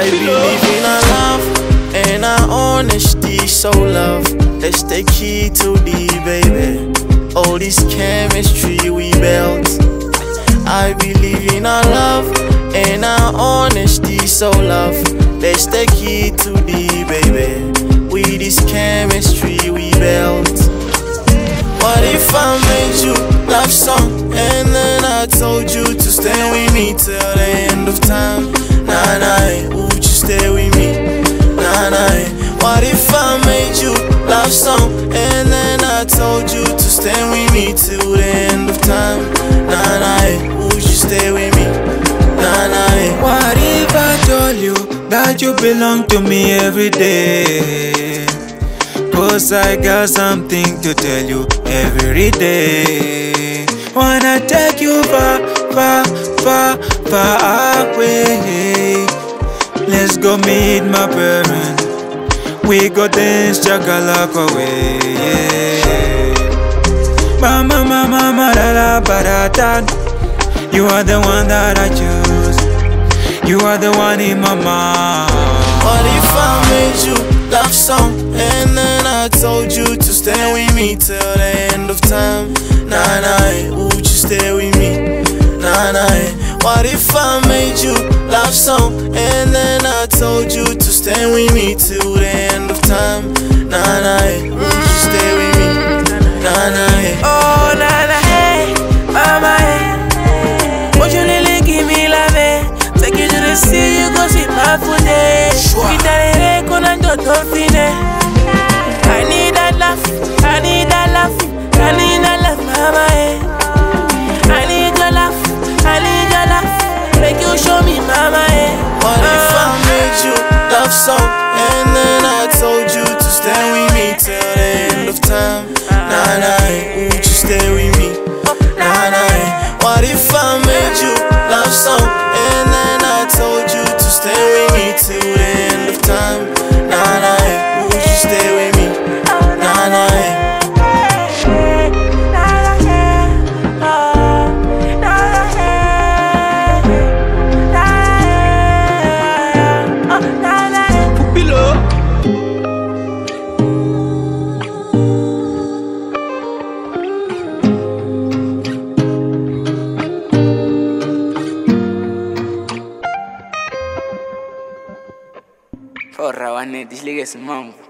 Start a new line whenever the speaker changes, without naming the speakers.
I believe in a love and a honesty, so love. That's the key to the baby. All this chemistry we built. I believe in a love and a honesty, so love. That's the key to the baby. With this chemistry we built. What if I made you love song and then I told you to stay with me till the end of time? Nah, nah, What if I made you love song and then I told you to stay with me till the end of time? Nah, nah, eh, would you stay with me? Nah, nah. eh.
What if I told you that you belong to me every day? Cause I got something to tell you every day. Wanna take you far, far, far, far away. Let's go meet my parents. We go dance chakalak away. Yeah. Mama, mama, mama, la la, ba da da. You are the one that I choose. You are the one in my mind.
What if I made you love song and then I told you to stay with me till the end of time? Nah, nah, would you stay with me? Nah, nah. What if I made you love song and then I told you to stay with me till the
Porra, Vanetti, liga esse mambo.